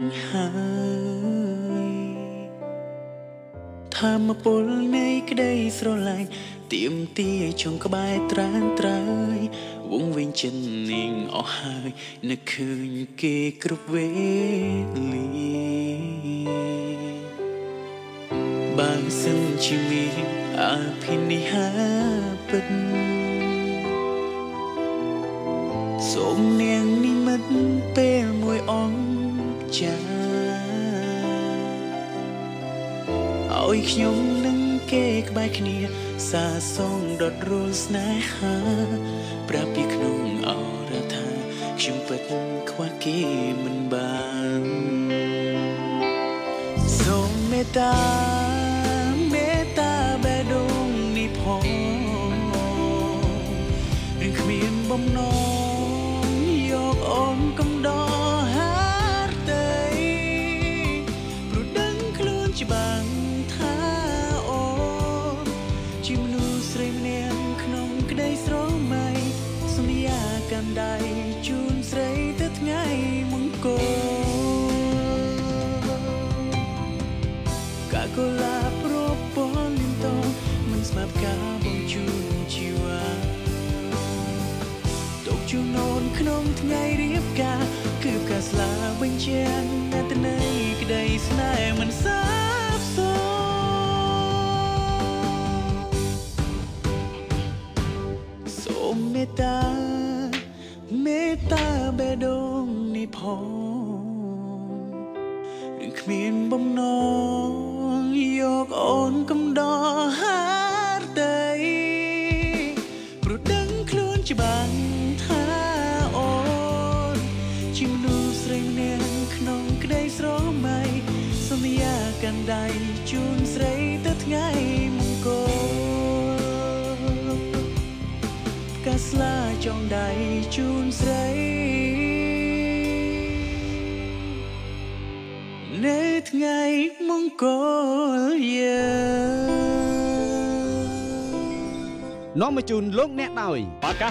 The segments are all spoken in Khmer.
ហើយធម្មពលនៃក្តីស្រឡាញ់ទៀមទាចុងក្បែរត្រានត្រើយវងវិញចិននាងអស់ហើយនឹកឃើញគេគ្រប់វេលាបានសិនជាមានអភិនិហាពិតសូមនាងនិមិត្តពេលមួយអង្គ ចាឲ្យខ្ញុំនឹងគេក្បែរគ្នា សាសងដុតរួលស្នេហាប្រាប់ពីក្នុងអរថាខ្ញុំពិតខ្វះគេមិនបានសូមមេត្តាមេត្តាបេះដូងនេះផងឬគ្មានបំណង កាន់ដៃជូនស្រីទៅថ្ងៃមង្គលកាកូឡាប្រពន្ធលីនតងមិនស្មាប់ការបងជូនជីវ៉ាទុកជូនអូនក្នុងថ្ងៃរៀបការ គឺផ្កាស្លាបញ្ជាក់អត្តន័យក្តីស្នេហ៍មិនសា ងនេះផងឬគ្មានបំណងយកអូនកំដរហារតីព្រោះដឹងខ្លួនច្បាស់ថាអូនជាមនុស្សស្រីម្នាក់ក្នុងក្តីស្រមៃសន្យាកាន់ដៃជូនស្រីទៅថ្ងៃមង្គលផ្កាស្លាចងដៃជូនស្រី ថ្ងៃមង្គលយើងនាំមកជូនលោកអ្នកដោយបាត់កា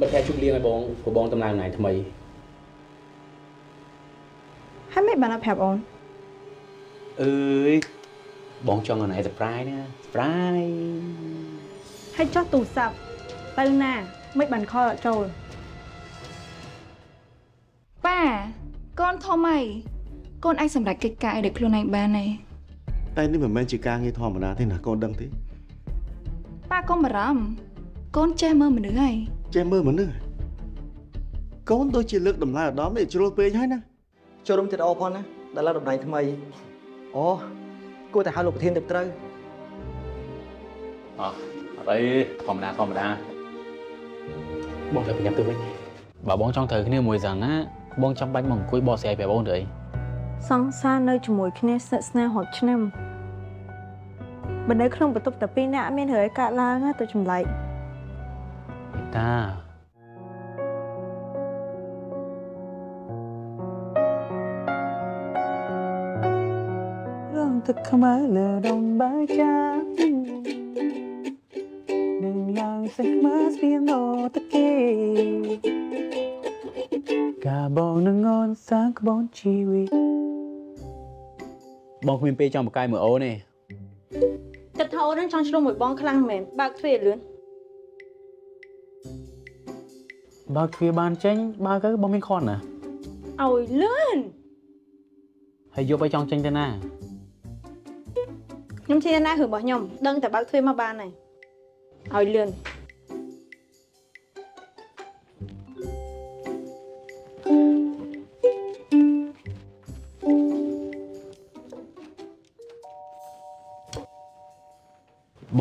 មិត្តភក្តិជប់លៀងឲ្យបងព្រោះបងតំណាងណៃថ្មីហើយមិនបានអត់ប្រាប់អូនអើយបងចង់ឲ្យណៃ surprise ណា surprise ហើយចោះទូរស័ព្ទទៅណាមិនបានខលអត់ចូលប៉ាកូនធំហើយ កូនអាចសម្រេចកិច្ចការឲ្យដោយខ្លួនឯងបានហើយតែនេះមិនមែនជាការងារធម្មតាទេណាកូនដឹងទេប៉ាកុំបារម្ភកូនចេះមើលមនុស្សហើយចេះមើលមនុស្សកូនដូចជាលើកតម្លៃអាដាមនេះជ្រុលពេកហើយណាចូលរួមចិត្តអផងណាដែលឡើងតំណែងថ្មីអូគួរតែហៅលោកប្រធានទៅត្រូវអោះអត់អីធម្មតាធម្មតាបងទៅប្រញាប់ទៅវិញបើបងចង់ត្រូវគ្នាមួយយ៉ាងណាបងចាំបាច់មកអង្គុយបកស្រាយប្រាប់បងទៅអី សង្សារនៅជាមួយគ្នាស្និទ្ធស្នាលរាប់ឆ្នាំបើនៅក្នុងបន្ទប់តែពីរនាក់អត់មានរឿងអីកើតឡើងណាទៅចម្លែកតារងទឹកខ្មៅលើដងបាចានឹងឡើងសេះខ្មៅស្រៀងអូតគេកាបងនឹងងនសាងក្បូនជីវិត បងគ្មានពេលចង់បកកាយមើលអូនទេចិត្តថាអូននឹងចង់ឆ្លងមួយបងខ្លាំងមែនបើកទ្វារលឿនបើកទ្វារបានចេញបើកទៅបងមានខនណាឲ្យលឿនហើយយកឲ្យចង់ចេញទៅណាខ្ញុំជាណារឿងរបស់ខ្ញុំដឹងតែបើកទ្វារមកបានហើយឲ្យលឿន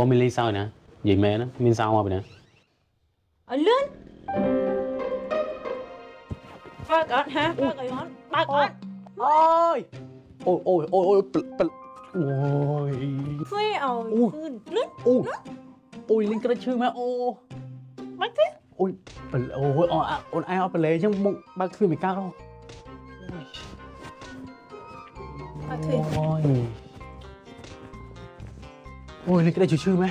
បងមានលីសោយណានិយាយមែនណាមានសោមកពីណាឲ្យលឿនបើកអត់ហាបើកឲ្យអត់បើកអត់អូយអូយអូយអូយអូយប្លប្លអូយទ្វារឲ្យអូលឿនលឿនអូអូយលេងក្រិចឈឺមែនអូបើកទ្វារអូយប្លអូយអូអូនឯងអត់ប្លែអញ្ចឹងមកបើកទ្វារមិនកើតហ៎បើកទ្វារអូយអូយ Ôi, này cái này chưa chưa mẹ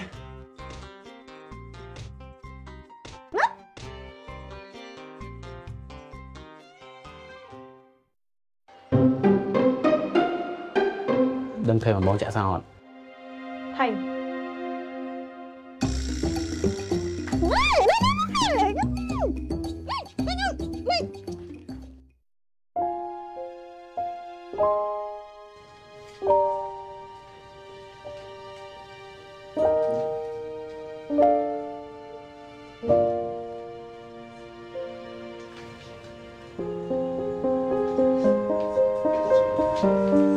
Đừng thầy mà bó chạy sao hòn Thành. សោអ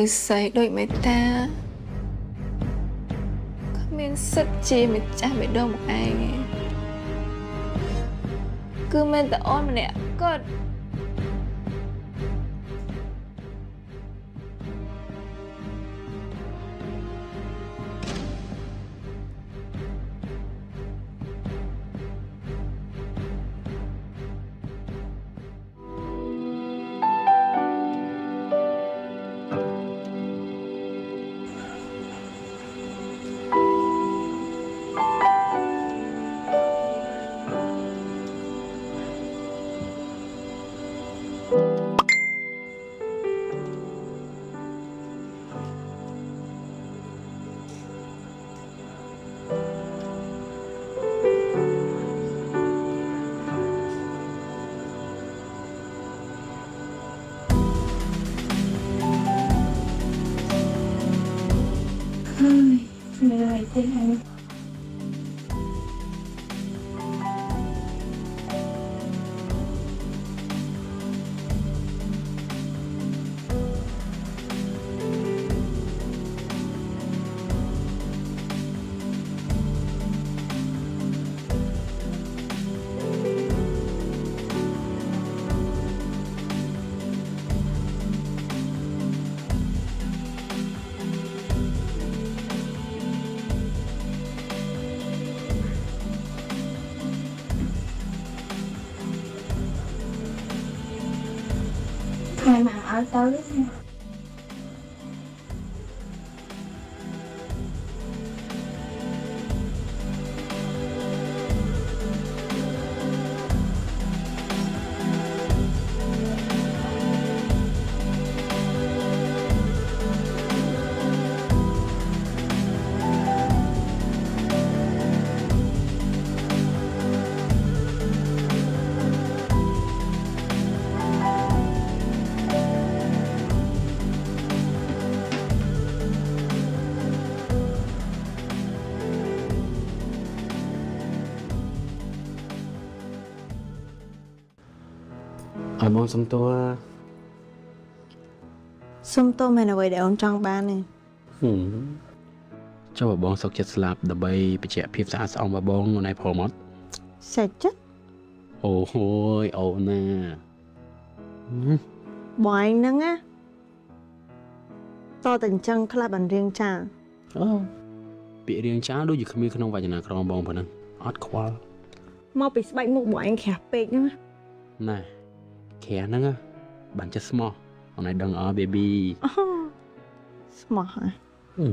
មនុស្សស្រីដូចមេតាគ្មានសិទ្ធិជាម្ចាស់បេះដូ ងមក তাহলে ở tới ឲ្យបងសុំតួសុំទោសមែនអ្វីដែលអូនចង់បានទេហឹមចុះបងសុកចិត្តស្លាប់ដើម្បីបញ្ជាក់ភាពស្អាតស្អំរបស់បងនៅในព្រមអត់សេចចិត្តអូហូយអូនណាហឹមបងឯងហ្នឹងណាតតែអញ្ចឹងខ្លះបានរៀងចាអូពាក្យរៀងចាស់ដូចជាគ្មានក្នុងវចនាក្រមបងប៉ុណ្ណឹងអត់ខ្វល់មកពីស្បែកមុខបងឯងក្រាស់ពេកហ្នឹងណា ណែគ្រាហ្នឹងណាបានចិត្តស្មោះអូនឲ្យដឹងអើ baby អូស្មោះហ่ะហឹម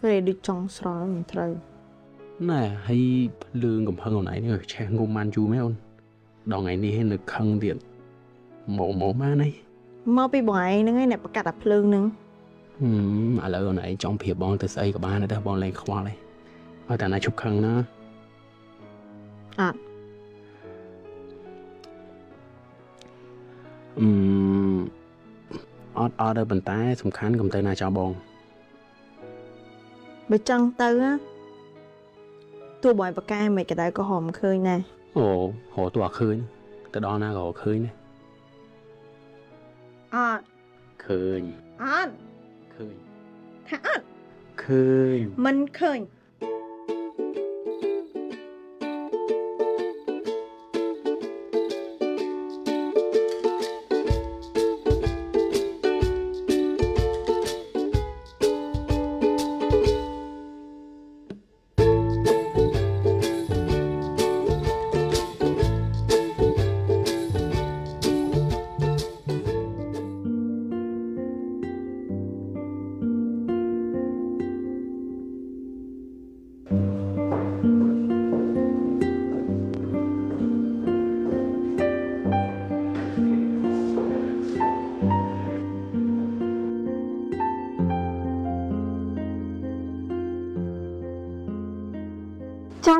ពេលដូចចង់ស្រល់មិនត្រូវណែហើយភ្លើងកំផឹងអូនឯងនេះឆេះងុំបានយូរមែនអូនដល់ថ្ងៃនេះនៅខឹងទៀតមកមកមកណៃមកពីបងឯងហ្នឹងឯងអ្នកប្រកាត់អាភ្លើងហ្នឹងហឹមឥឡូវអូនឯងចង់ប្រៀបបងទៅស្អីក៏បានដែរបងលែងខ្វល់ឯងឲ្យតែណាឈប់ខឹងណាអត់ អឺមអត់អត់ទេប៉ុន្តែ សំខាន់កុំទៅណាចោលបងបើចង់ទៅណាទោះបើឲ្យប្រកែមិនក៏ដែរក៏ហមឃើញដែរអូរកទោះអត់ឃើញទៅដល់ណាក៏រកឃើញដែរអត់ឃើញអត់ឃើញថាអត់ឃើញមិនឃើញ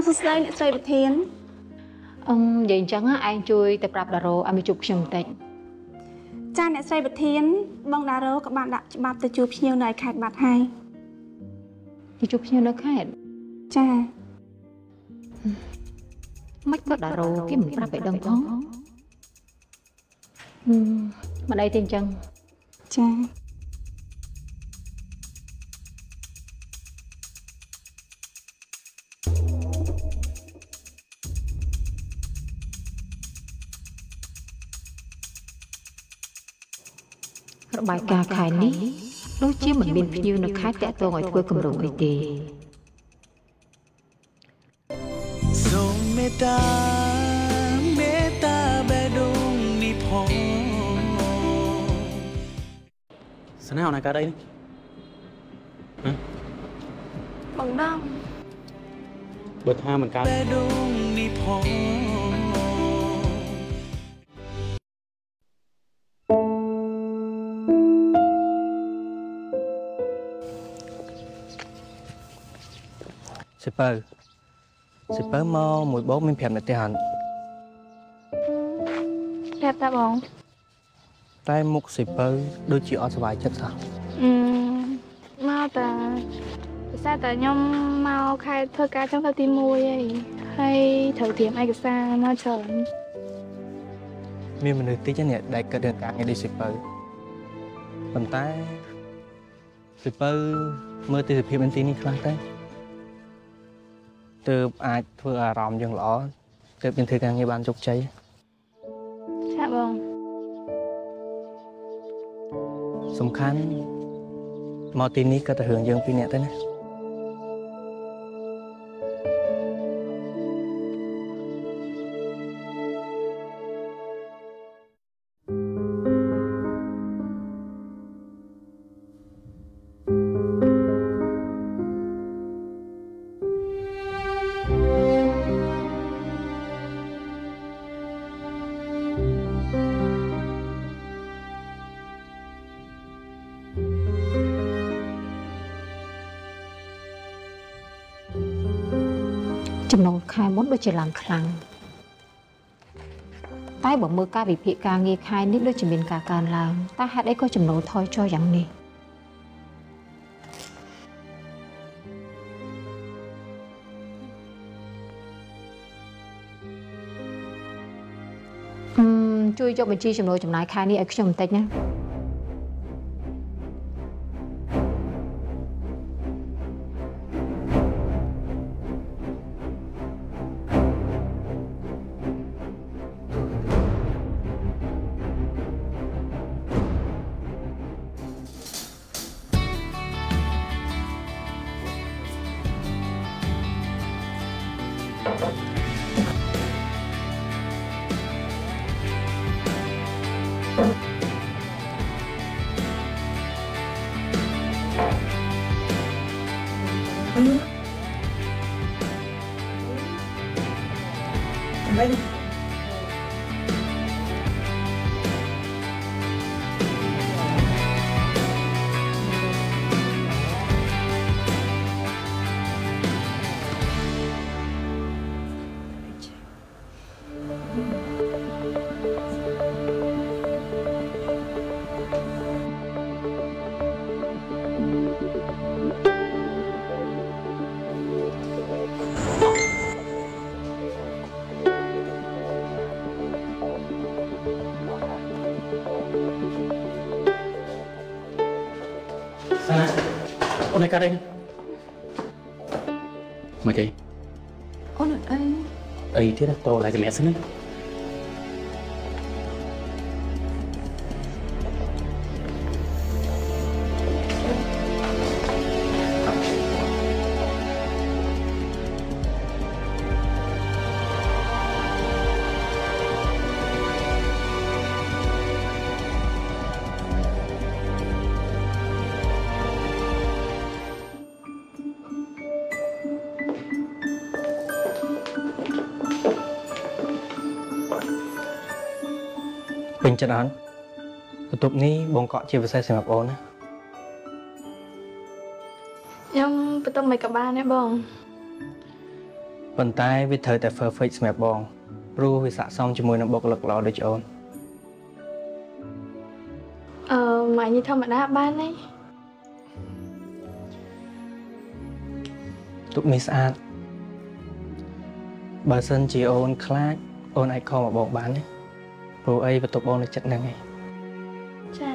សួស្តីអ្នកស្រីប្រធានអឹមនិយាយអញ្ចឹងណាឯងជួយទៅប្រាប់តារ៉ូឲ្យមកជួបខ្ញុំបន្តិចចាអ្នកស្រីប្រធានបងដារ៉ូក៏បានដាក់ច្បាប់ទៅជួបភ្ញៀវនៅឯខេត្តបាត់ហើយទៅជួបខ្ញុំនៅខេត្តចាមិនក៏តារ៉ូគេមិនប្រាប់ឲ្យដឹងផងហឹមមិនអីទេអញ្ចឹងចា បាយការណ៍ខែនេះដូចជាមិនមានភ្ញៀវនៅខេត្តតាក់ទងឲ្យធ្វើគម្រោងអីទេសូមមេត្តាមេត្តាបេះដូងនេះផងស្នេហ៍អនកើតអីនេះបងដងបើថាមិនកើតបេះដូងនេះផង សិពៅសិពៅមកមួយបោកមាន5នាទីហនប្រាប់តាបង តែមុខសិពៅដូចជាអត់សុវ័យចិត្តសោះអឺមកតាភាសាតែខ្ញុំមកខេត្តធ្វើការចុងទៅទី1ហើយហើយត្រូវត្រៀមឯកសារមកច្រើនមានមនុស្សតិចណាស់ដែលគិតរឿងការងារដូចសិពៅប៉ុន្តែសិពៅមើលទិដ្ឋភាពនៅទីនេះខ្លះទៅ ទើបអាចធ្វើអារម្មណ៍យើងល្អទើបយើងធ្វើការងារបានជោគជ័យចាបងសំខាន់មកទីនេះក៏ទៅរឿងយើងពីរនាក់ទៅណាចំណូ ជាឡើងខ្លាំងតែបើមើលការវិភាគការងារខែនេះដូចជាមានការកើនឡើងតែហេតុអីក៏ចំណូលថយចុះយ៉ាងនេះអឺមជួយយកបញ្ជីចំណូលចំណាយខែនេះឲ្យខ្ញុំបន្តិចណា សាអូនឯការិញមកគេអូនអត់អីអីទៀតតោឡាយសម្រាប់សិនណា ចិត្តអត់បន្ទប់នេះបងកក់ជាពិសេសសម្រាប់អូនណាខ្ញុំបន្ទប់មិនក៏បានដែរបងប៉ុន្តែវាត្រូវតែ perfect សម្រាប់បងព្រោះវាស័ក្តិសមជាមួយនឹងបុគ្គលិកល្អដូចអូនអឺម៉ាញ់នេះធម្មតាបានទេបន្ទប់នេះស្អាតបើសិនជាអូនខ្លាចអូនអាចខំមកបងបានទេ ព្រោះអីបន្ទប់បងនៅចិត្តហ្នឹងឯងចា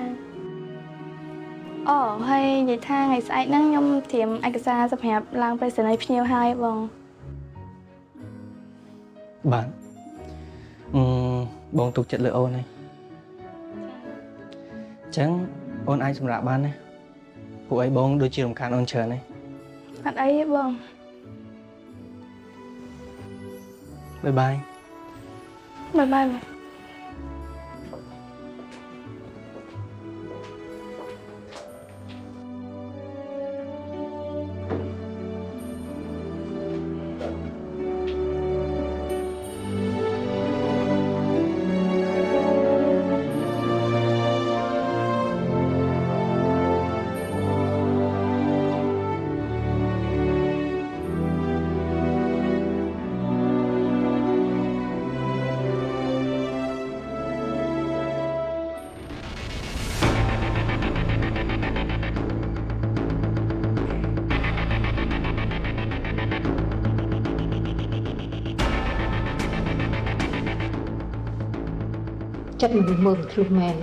អូហើយនិយាយថាថ្ងៃស្អែកហ្នឹងខ្ញុំត្រៀមឯកសារសម្រាប់ឡើងប្រេសនីយភ្ញៀវហើយបងបាទអឺបងទុកចិត្តលើអូនហើយអញ្ចឹងអូនអាចសម្រាប់បានណាពួកអីបងដូចជារំខានអូនច្រើនហើយអត់អីទេបងបាយបាយបាយបាយ ចិត្តមនុស្សមើលខ្លួនមែន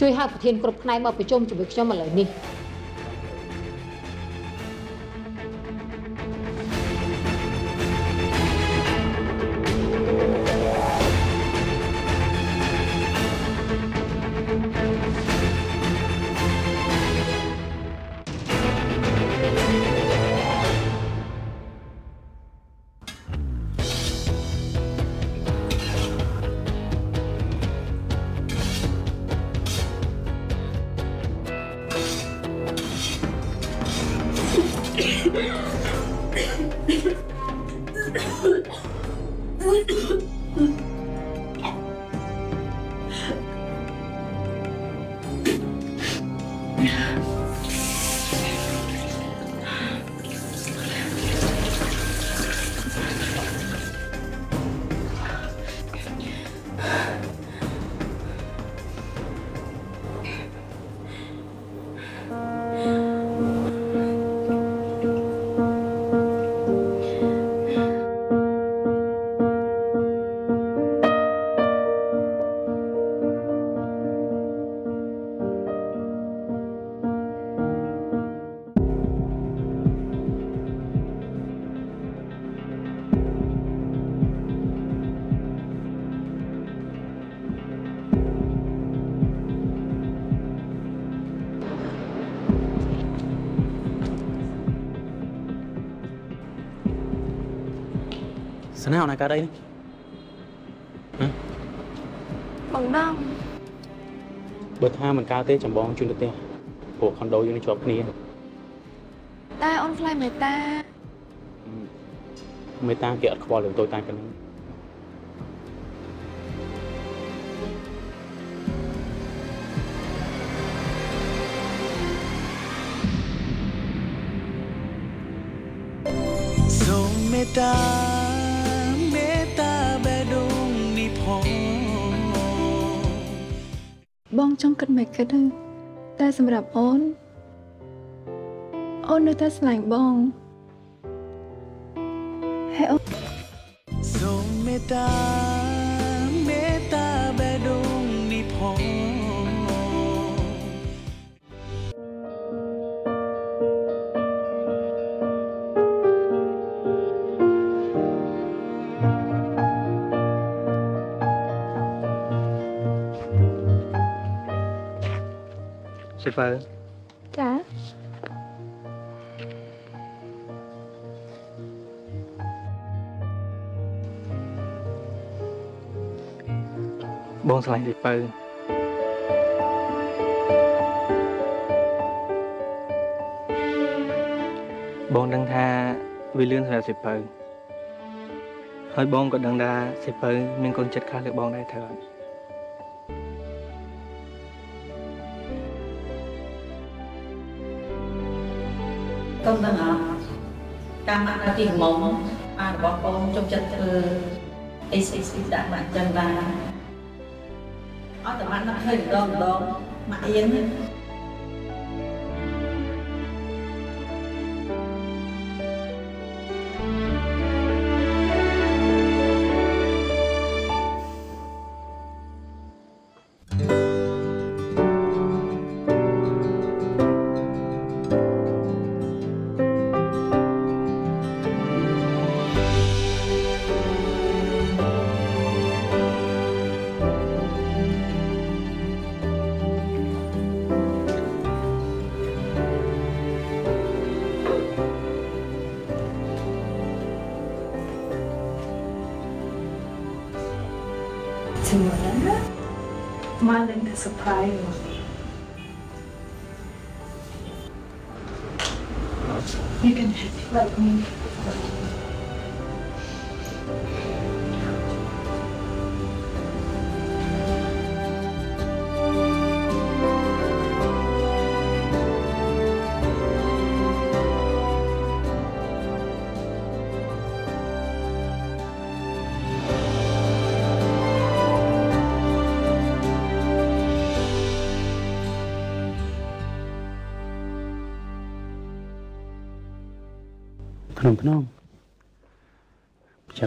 ជួយហៅប្រធានគ្រប់ផ្នែកមកប្រជុំជាមួយខ្ញុំឥឡូវនេះ Thank you. ស្នេហ៍អនកាត់អីនេះបងដំបើថាមិនកើតទេចម្បងជូនទៅផ្ទះព្រោះខុនដូយើងនឹងជាប់គ្នាតែអូនខ្លាចមេតាមេតាគេអត់ខ្វល់រឿងតូចតាចប៉ុណ្ណឹងសូមមេត្បងចង់គិតមិនគិតទេតែសម្រាប់អូនអូននៅតែស្រឡាញ់បងហើយអូនសូមមេត្តា សិពៅចាបងឆ្លាញ់សិពៅបងដឹងថាវាលឿនសម្រាប់សិពៅហើយបងក៏ដឹងថាសិពៅមានកូនចិត្តខ្លះលើបងដែរត្រូវអត់ កុំដឹងអត់តាមមកនៅទីមុំអារបស់កូនជប់ចិត្តធ្វើអីស្អីស្អីដាក់មកចឹងដែរអត់តែបាននឹកឃើញម្ដងម្ដងមកអៀន Surprise! you. You can help like me.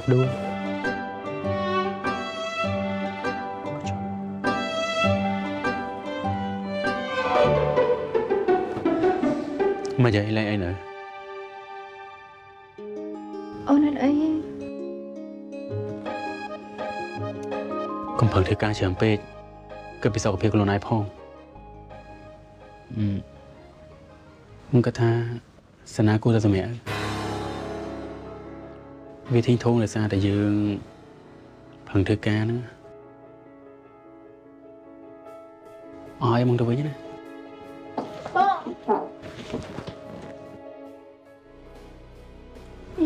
ចាប់ដួលមកយាយលេងអីនៅអូនអត់អីទេកុំប្រឹងធ្វើការច្រើនពេកគិតពីសុខភាពខ្លួនឯងផងអឺខ្ញុំគិតថាសនាគួរតែសម្រាប់ វាធីងធងដោយសារតែយើងប្រឹងធ្វើការហ្នឹងអស់ឲ្យមកទៅវិញណា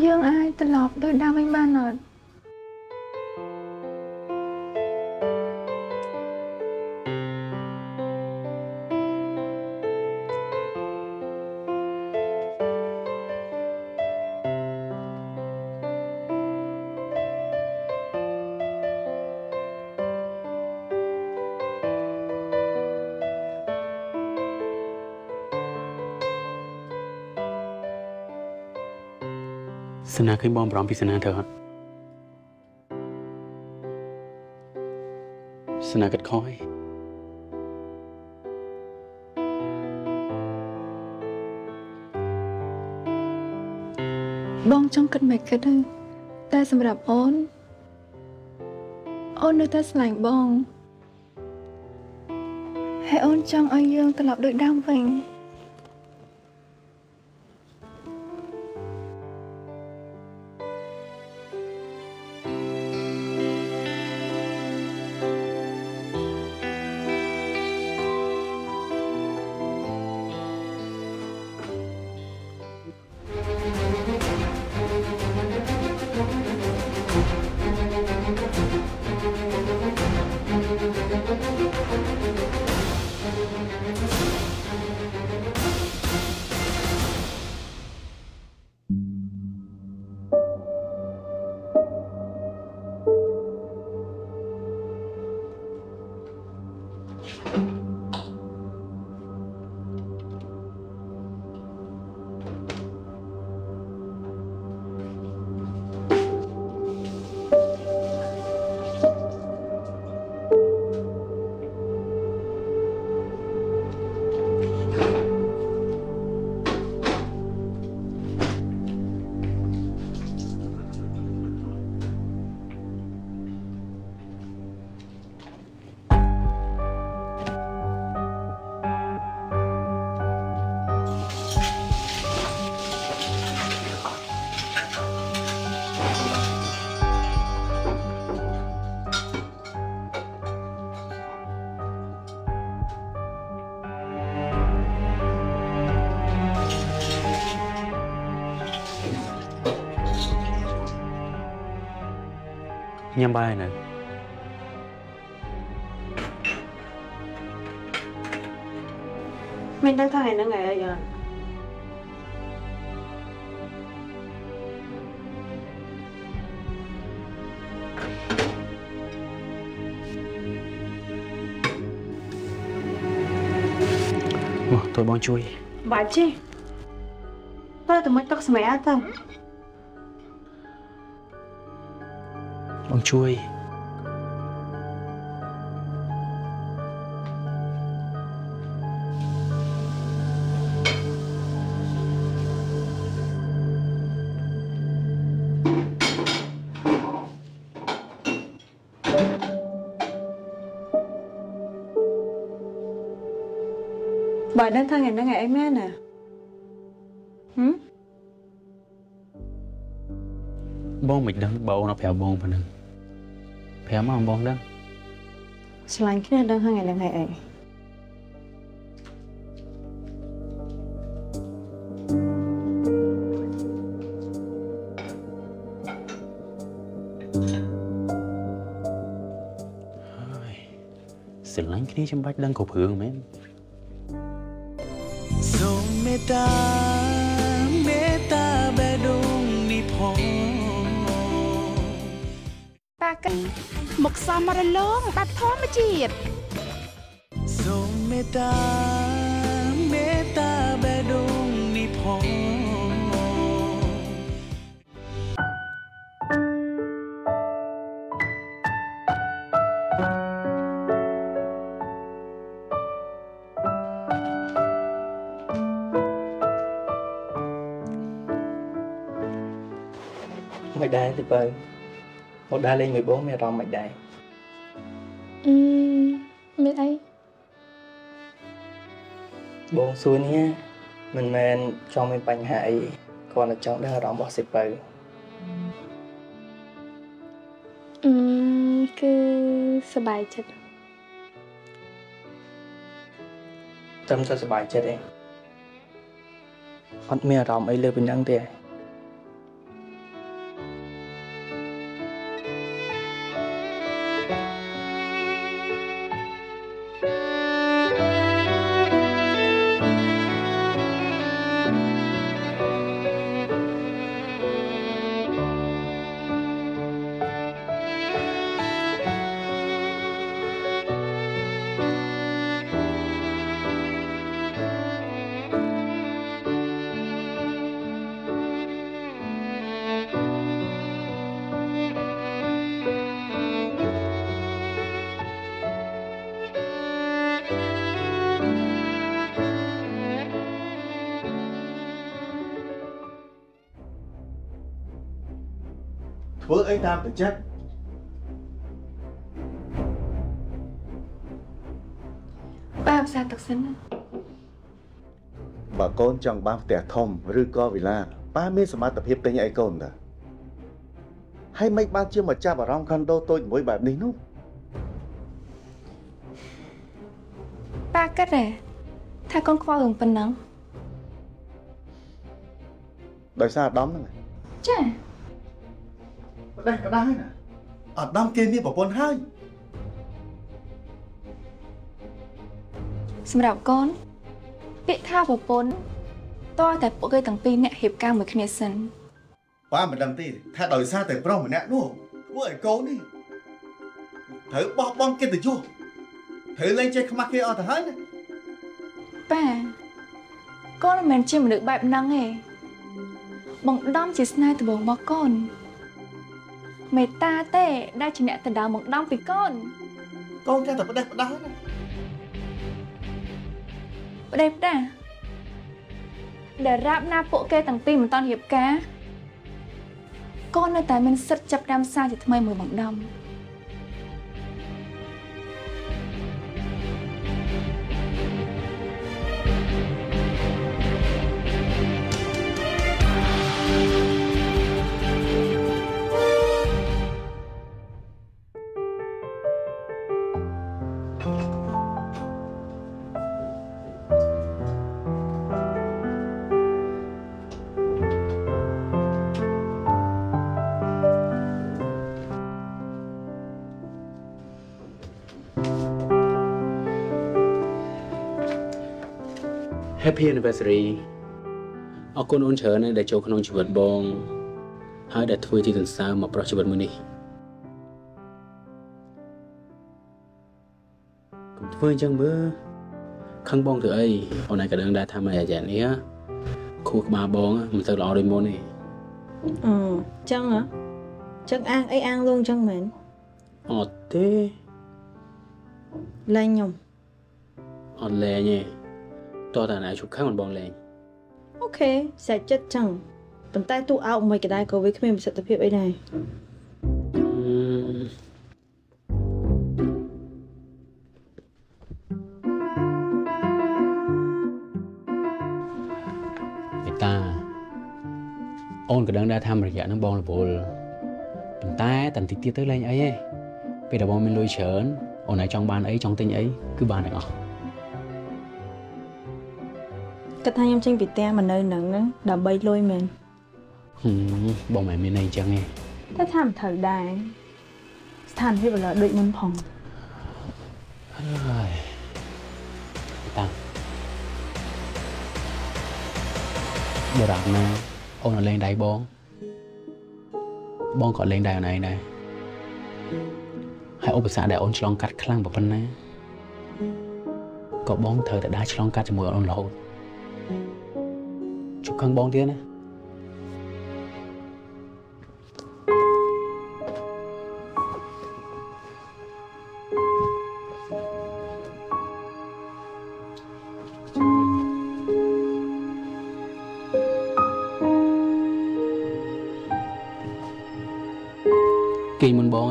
យើងអាចត្រឡប់ដូចដើមវិញបានអត់ សនាឃើញបងបារម្ភពីសនាត្រូវអត់សនាគិតខុសហើយបងចង់គិតមិនគិតទេតែសម្រាប់អូនអូននៅតែស្រឡាញ់បងហើយអូនចង់ឲ្យយើងត្រឡប់ដូចដើមវិញ ញ៉ាំបាយនៅមានដឹងថាថ្ងៃហ្នឹងថ្ងៃអីអត់អូតើបងជួយបាច់ទេតើតែមិនទឹកសម្រាប់ទៅ បងជួយបើដឹងថាថ្ងៃហ្នឹងថ្ងៃអីមែនណាហឹមបងមិនដឹងបើអូនអត់ប្រាប់បងប៉ុណ្ណឹង ប្រាប់មកបងដឹងឆ្លាញ់គ្នាដឹងថាថ្ងៃហ្នឹងថ្ងៃ កមកសំរលងបែបធម្មជាតិសូមមេត្តាមេត្តាបេះដូងនេះផងមិនដែរទីបើ មកដើរលេងមួយបងមានអារម្មណ៍មិនដែរអឺមានអីបងសួរនេះមិនមែនចង់មានបញ្ហាអីគ្រាន់តែចង់ដឹងអារម្មណ៍របស់សិបើអឺគឺសប្បាយចិត្តត្រឹមតែសប្បាយចិត្តឯងអត់មានអារម្មណ៍អីលើពីហ្នឹងទេធ្វើ អីតាមតែចិត្តប៉ាផ្សារទឹកសិនណាបើកូនចង់បានផ្ទះធំឬក៏វិឡាប៉ាមានសមត្ថភាពទិញឲ្យកូនតាហើយមិនបានជាមកចាប់អារម្មណ៍ខុនដូតូចមួយបែបនេះនោះប៉ាគិតទេថាកូនខ្វល់រឿងប៉ុណ្ណឹងដោយសារអាដាមហ្នឹងចាប ដេះបដាហើយណាអាដាមគេមានប្រពន្ធហើយសម្រាប់កូនពាក្យថាប្រពន្ធតើតែពួកគេទាំងពីរអ្នករៀបការមួយគ្នាសិនប៉ាមិនដឹងទេថាដោយសារតែប្រុសម្នាក់នោះធ្វើឲ្យកូននេះត្រូវបោះបង់កិត្តិយសត្រូវលែងចេះខ្មាស់គេអស់ទៅហើយណាប៉ាកូនមិនមែនជាមនុស្សបែបហ្នឹងទេបងដំជាស្នេហ៍ដំបងរបស់កូន មេត្តាទេ ដែលជាអ្នកដណ្ដើមមកដំពីកូនកូនចេះតែបដេះបដាហើយណាប្តេផ្ដាដែលរាប់ណាពួកគេទាំងពីរមិនតាន់រៀបការកូននៅតែមានសិទ្ធិចាប់ផ្ដើមសារជាថ្មីមួយបងដំ Happy Anniversary អរគុណអូនច្រើនណាស់ដែលចូលក្នុងជីវិតបង ហើយដែលធ្វើជាទន្សើមកប្រុសជីវិតមួយនេះកុំធ្វើអញ្ចឹងមើលខឹងបងធ្វើអីអូនឯងក៏ដឹងដែរថាមិនអាយ៉ានេះខួរក្បាលបងមិនទៅល្អដូចមុនទេអឺចឹងហ៎ចឹងអាងអីអាងលងចឹងមែនអត់ទេលែងខ្ញុំអត់លែងទេ តោះតាណាជប់ខឹងមិនបងលែងអូខេសាច់ចិត្តចឹងប៉ុន្តែទូអោបមិនក៏ដែរក៏វាគ្មានប្រសិទ្ធភាពអីដែរមេតាអូនក៏ដឹងដែរថាមួយរយៈហ្នឹងបងរវល់ប៉ុន្តែតន្តិចទៀតទៅលែងអីទេពេលដែលបងមានលុយច្រើនអូនឯងចង់បានអីចង់ទិញអីគឺបានទាំងអស់ គាត់ថាខ្ញុំចេញពីផ្ទះមកនៅនឹងហ្នឹងដើម្បីលុយមែនហឹមបងមិនមានន័យអញ្ចឹងទេតែថាមិនត្រូវដែរស្ថានភាពឥឡូវដូចមុនផងហើយតាដរាបណាអូនអត់លេងដៃបង បងក៏លេងដៃអូនឯងដែរហើយឧបសគ្គដែលអូនឆ្លងកាត់ខ្លាំងប៉ុណ្ណាក៏បងត្រូវតែដើរឆ្លងកាត់ជាមួយអូនរហូត ជប់ខឹងបងទៀតណាគេងមុនបង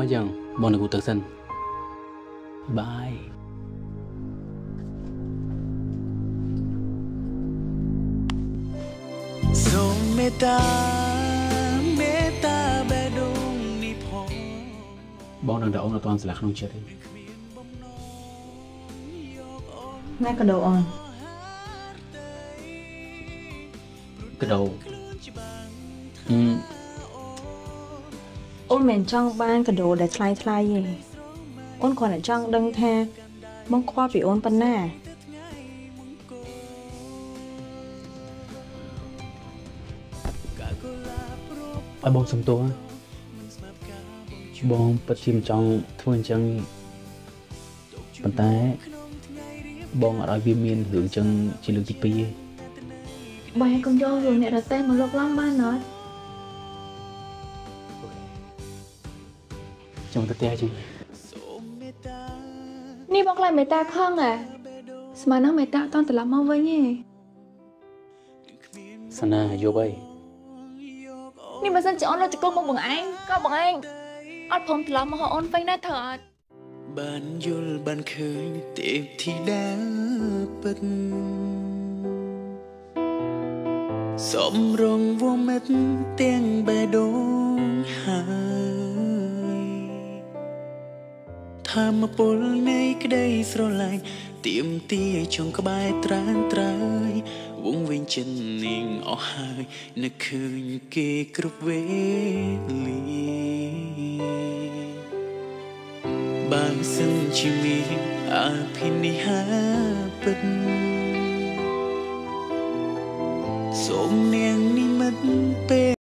សិនបាយសូមមេត្តាមេត្តាបេះដូងនេះផងបងនឹងតែអូនអត់ទាន់ស្លាស់ក្នុងចិត្តទេណែក៏ដោអូនកដោហឹមអូនមិនចង់បានកដោដែលថ្លៃថ្លៃទេអូនគ្រាន់តែចង់ដឹងថាបងខ្វល់ពីអូនប៉ុណ្ណា ឲ្យបងសុំទោសណាបងពិតជាមិនចង់ធ្វើអញ្ចឹងប៉ុន្តែបងអត់ឲ្យវាមានរឿងអញ្ចឹងជាលើកទី2ទេបែរកុំយករឿងអ្នករទេះមកលុកឡំបានអត់ចង់ទៅផ្ទះចឹងនេះបងខ្លាចមេតាខឹងហ៎ស្មាននឹងមេតាអត់តន់ត្រឡប់មកវិញទេសណាយកអី នេះបើសិនជាអូននៅចង្គង់មកបងឯងក៏បងឯងអត់ព្រមត្រឡប់មកហៅអូនវិញដែរត្រូវអត់បានយល់បានឃើញទេពធីតាពិតសំរងវមិតទាំងបេះដូងហើយធម្មពលនៃក្តីស្រឡាញ់ទៀមទាចុងក្បែរត្រានត្រើយ វងវិញចិននាងអស់ហើយនឹកឃើញគេគ្រប់វេលាបើសិនជាមានអភិនិហាពិតសូមនាងនិមិត្តពេល